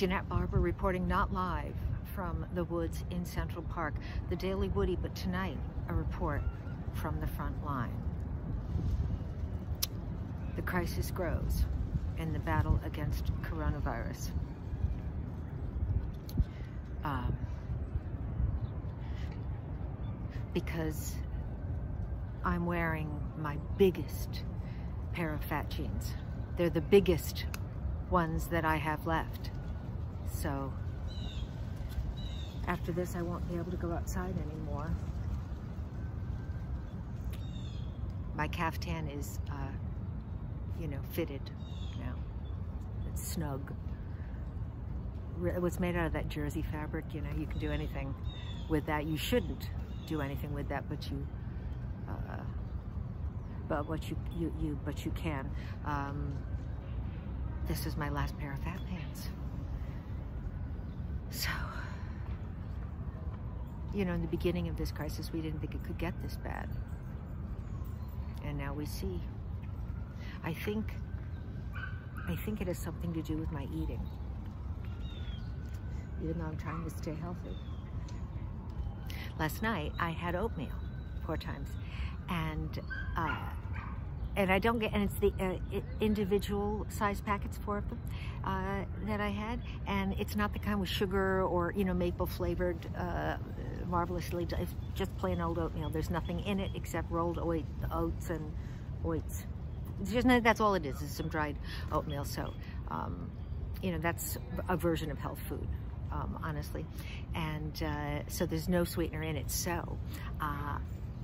Janette Barber reporting not live from the woods in Central Park, the Daily Woodie, but tonight a report from the front line. The crisis grows in the battle against coronavirus. Um, because I'm wearing my biggest pair of fat jeans. They're the biggest ones that I have left. So after this, I won't be able to go outside anymore. My caftan is, uh, you know, fitted now. It's snug. It was made out of that jersey fabric, you know, you can do anything with that. You shouldn't do anything with that, but you, uh, but what you, you, you, but you can. Um, this is my last pair of fat pants. So, you know, in the beginning of this crisis, we didn't think it could get this bad. And now we see. I think, I think it has something to do with my eating. Even though I'm trying to stay healthy. Last night, I had oatmeal four times. And, uh, and I don't get, and it's the uh, individual size packets, four of them, uh, that I had. And it's not the kind with sugar or, you know, maple flavored, uh, marvelously, it's just plain old oatmeal. There's nothing in it except rolled oats and oats. It's Just, that's all it is, is some dried oatmeal. So, um, you know, that's a version of health food. Um, honestly. And uh, so there's no sweetener in it. So uh,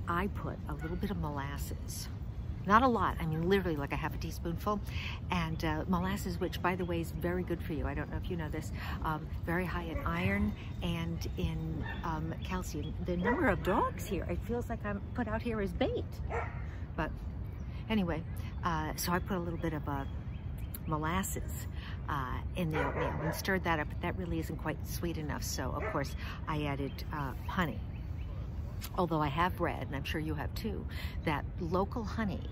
I put a little bit of molasses not a lot, I mean literally like a half a teaspoonful. And uh, molasses, which by the way is very good for you. I don't know if you know this. Um, very high in iron and in um, calcium. The number of dogs here, it feels like I'm put out here as bait. But anyway, uh, so I put a little bit of uh, molasses uh, in the oatmeal and stirred that up, but that really isn't quite sweet enough. So of course I added uh, honey although I have read, and I'm sure you have too, that local honey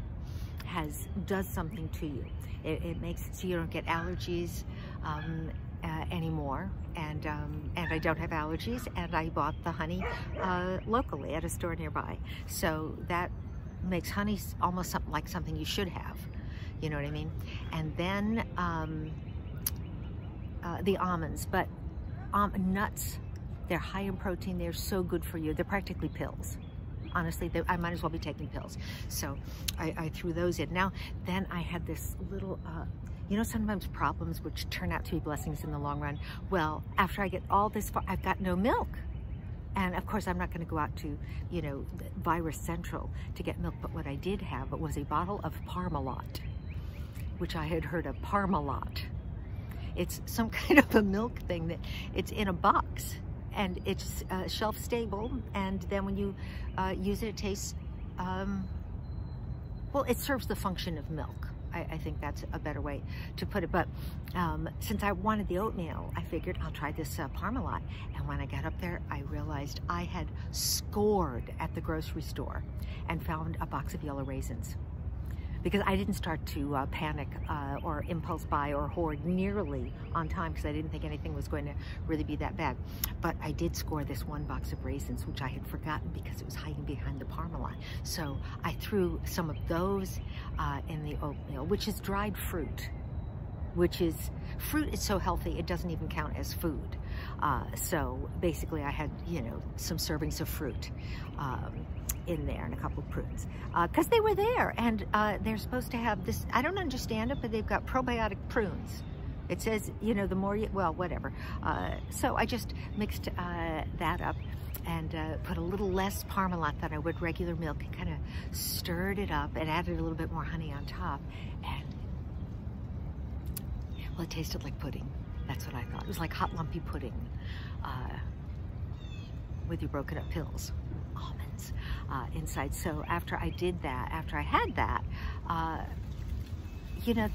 has does something to you. It, it makes it so you don't get allergies um, uh, anymore, and um, and I don't have allergies, and I bought the honey uh, locally at a store nearby. So that makes honey almost something like something you should have. You know what I mean? And then um, uh, the almonds, but um, nuts they're high in protein. They're so good for you. They're practically pills. Honestly, I might as well be taking pills. So I, I, threw those in. Now, then I had this little, uh, you know, sometimes problems which turn out to be blessings in the long run. Well, after I get all this far, I've got no milk. And of course, I'm not going to go out to, you know, Virus Central to get milk. But what I did have was a bottle of Parmalat, which I had heard of Parmalat. It's some kind of a milk thing that it's in a box and it's uh, shelf stable. And then when you uh, use it, it tastes, um, well, it serves the function of milk. I, I, think that's a better way to put it. But um, since I wanted the oatmeal, I figured I'll try this uh, Parmalat. And when I got up there, I realized I had scored at the grocery store and found a box of yellow raisins because I didn't start to uh, panic uh, or impulse buy or hoard nearly on time because I didn't think anything was going to really be that bad. But I did score this one box of raisins, which I had forgotten because it was hiding behind the Parmalat. So I threw some of those uh, in the oatmeal, which is dried fruit which is fruit is so healthy it doesn't even count as food uh, so basically I had you know some servings of fruit um, in there and a couple prunes because uh, they were there. And uh, they're supposed to have this I don't understand it but they've got probiotic prunes. It says you know the more you well whatever. Uh, so I just mixed uh, that up and uh, put a little less Parmalat than I would regular milk and kind of stirred it up and added a little bit more honey on top. And well it tasted like pudding. That's what I thought. It was like hot lumpy pudding uh, with your broken up pills almonds uh, inside. So after I did that, after I had that, uh, you know,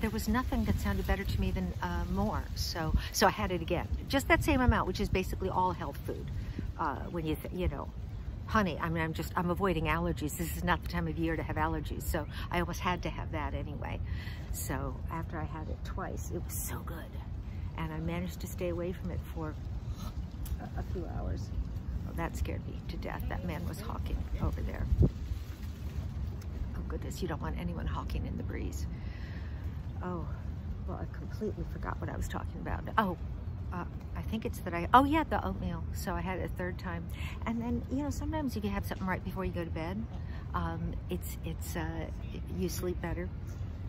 there was nothing that sounded better to me than uh, more. So, so I had it again, just that same amount, which is basically all health food. Uh, when you, you know, honey, I mean, I'm just, I'm avoiding allergies. This is not the time of year to have allergies. So I almost had to have that anyway. So after I had it twice, it was so good. and I managed to stay away from it for a, a few hours. That scared me to death. That man was hawking over there. Oh goodness, you don't want anyone hawking in the breeze. Oh, well, I completely forgot what I was talking about. Oh, uh, I think it's that I, oh yeah, the oatmeal. So I had it a third time. And then, you know, sometimes if you have something right before you go to bed, um, it's, it's, uh, you sleep better.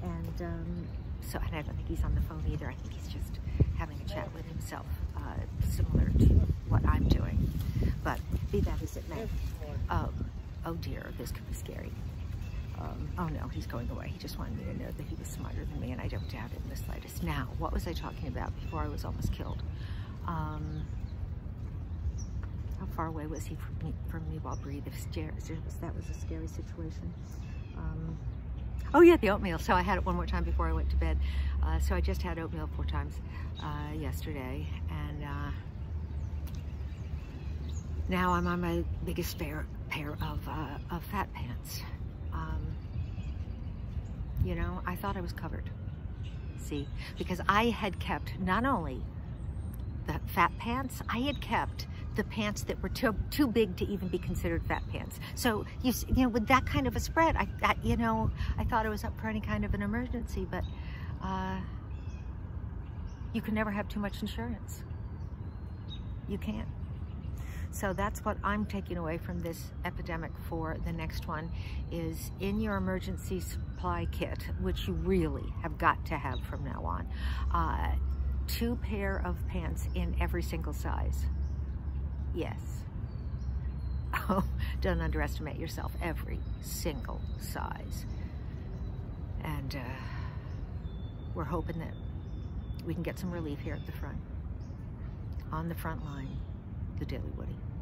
And um, so, and I don't think he's on the phone either. I think he's just having a chat with himself, uh, similar to what I'm doing. But be that as it may, um, oh dear, this could be scary. Um, oh no, he's going away. He just wanted me to know that he was smarter than me, and I don't doubt it in the slightest. Now, what was I talking about before I was almost killed? Um, how far away was he from me, from me while breathing? That was a scary situation. Um, oh yeah, the oatmeal. So I had it one more time before I went to bed. Uh, so I just had oatmeal four times uh, yesterday, and uh, now I'm on my biggest pair, pair of, uh, of fat pants. Um, you know, I thought I was covered. See, because I had kept not only the fat pants, I had kept the pants that were too, too big to even be considered fat pants. So, you, you know, with that kind of a spread, I, I, you know, I thought I was up for any kind of an emergency, but uh, you can never have too much insurance. You can't. So that's what I'm taking away from this epidemic for the next one is in your emergency supply kit, which you really have got to have from now on, uh, two pair of pants in every single size. Yes. Oh, don't underestimate yourself. Every single size. And uh, we're hoping that we can get some relief here at the front. On the front line, the Daily Woodie.